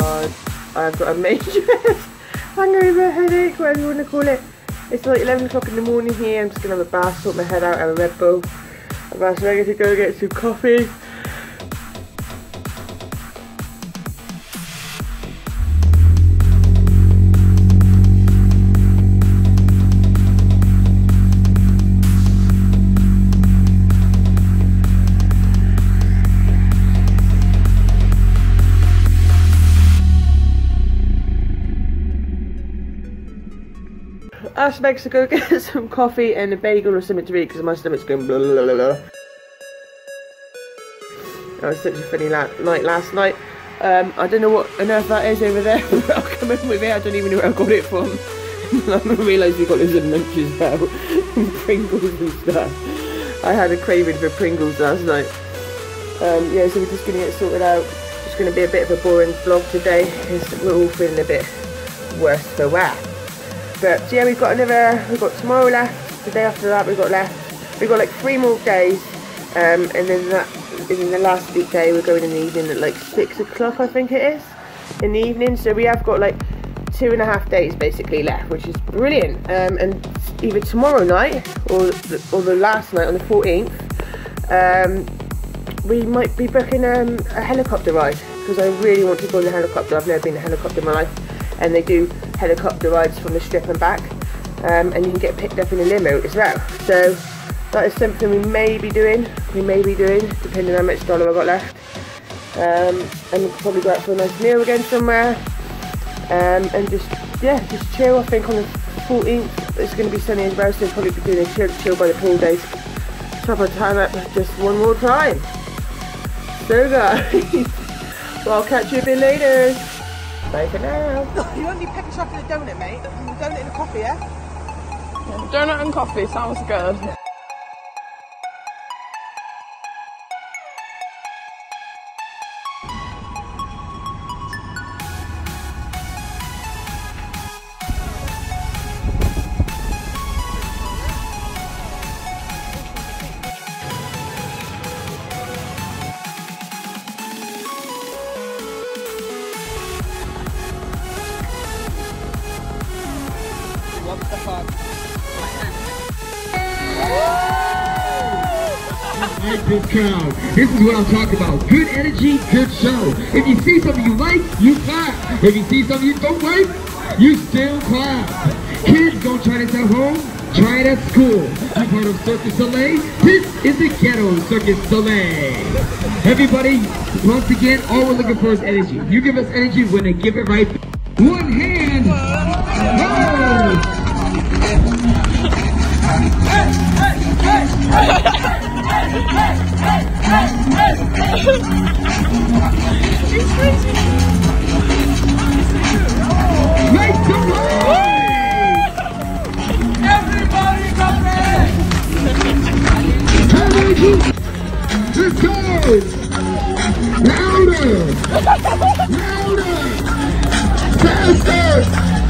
God, I've got a major hangover, headache, whatever you want to call it. It's like 11 o'clock in the morning here. I'm just going to have a bath, sort my head out, have a Red Bull. I'm about to go get some coffee. Ash Megs to go get some coffee and a bagel or something to eat because my stomach's going blah blah blah blah. That was such a funny la night last night. Um, I don't know what on earth that is over there. I'll come in with it. I don't even know where I got it from. I realised we got loads of lunches now, Pringles and stuff. I had a craving for Pringles last night. Um, yeah, so we're just going to get sorted out. It's going to be a bit of a boring vlog today because we're all feeling a bit worse for wear. But yeah, we've got another, we've got tomorrow left, the day after that we've got left. We've got like three more days, um, and then that, in the last day we're going in the evening at like six o'clock I think it is, in the evening. So we have got like two and a half days basically left, which is brilliant. Um, and either tomorrow night or the, or the last night on the 14th, um, we might be booking um, a helicopter ride because I really want to go in the helicopter. I've never been in a helicopter in my life and they do helicopter rides from the strip and back um, and you can get picked up in a limo as well. So that is something we may be doing we may be doing depending on how much dollar I've got left. Um, and we'll probably go out for a nice meal again somewhere. Um, and just yeah just chill. I think on the 14th it's going to be sunny as well so we'll probably be doing a chill, chill by the pool days. Top our time up just one more time. So guys well I'll catch you a bit later Bye for now. You only pick us up in a donut, mate. A donut and a coffee, yeah? Donut and coffee sounds good. This crowd. This is what I'm talking about. Good energy, good show. If you see something you like, you clap. If you see something you don't like, you still clap. Kids, don't try this at home. Try it at school. You part of Circus Soleil? This is the Ghetto Circus Soleil. Everybody, once again, all we're looking for is energy. You give us energy, we're gonna give it right. One hand. Oh! Make some noise! Louder! Louder! Faster!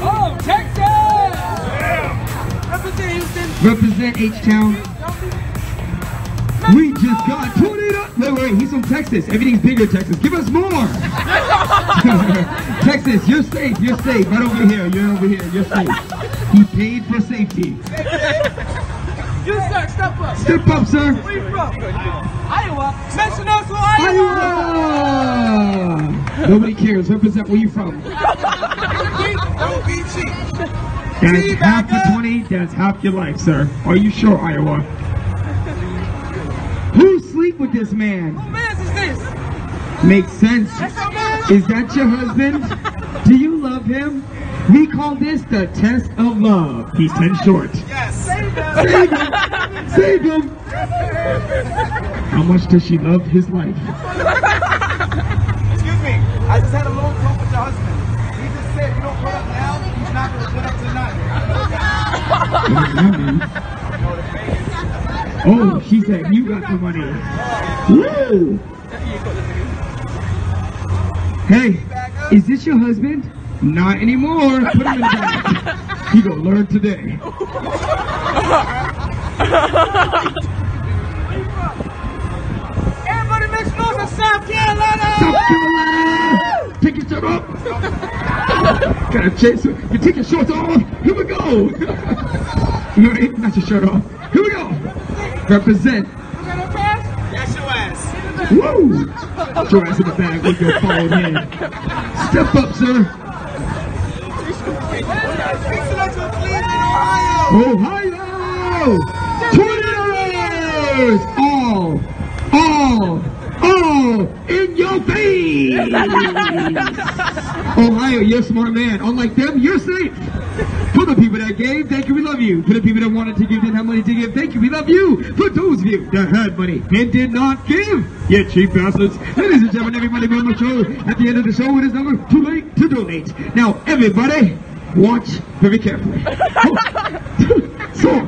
Oh, Texas! Represent Houston. Represent H-Town. We just got tornado. Wait, wait, he's from Texas. Everything's bigger, Texas. Give us more. Texas, you're safe. You're safe. Right over here. You're over here. You're safe. He paid for safety. You, sir, step up. Step up, sir. Where you from? Iowa. Mention us for Iowa. Iowa. Nobody cares. Represent where you from. Don't be cheap. That is half the 20. That's half your life, sir. Are you sure, Iowa? Who sleep with this man? Who man is this? Makes sense. That's our man. Is that your husband? Do you love him? We call this the test of love. He's 10 short. Yes. Save him! Save him! How much does she love his life? Excuse me. I just had a long talk with your husband. He just said if you don't put up now, he's not going to put up tonight. Oh, she said you got the money. Woo! Hey, is this your husband? Not anymore. Put him in the back. He gonna learn today. Everybody make noise in South Carolina. South Carolina! Take your shirt off. Gotta chase You take your shorts off. Here we go. no, ain't not your shirt off. Here we go. Represent. That's your ass. Woo! Put your ass in the bag with your bald head. Step up, sir. Fixing up to Cleveland, Ohio. Dollars! All, all, all in your face! Ohio, you're a smart man. Unlike them, you're safe. For the people that gave, thank you, we love you. For the people that wanted to give, didn't have money to give, thank you, we love you. For those of you that had money and did not give, you cheap bastards. Ladies and gentlemen, everybody be on the show. At the end of the show, it is never too late to donate. Now, everybody, watch very carefully. so,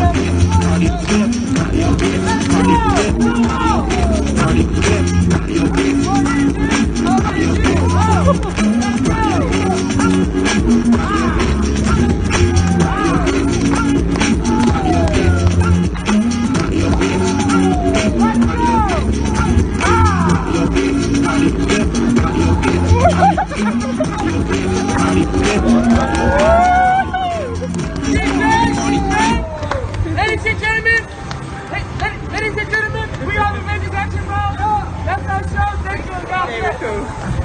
Thank you. Cool.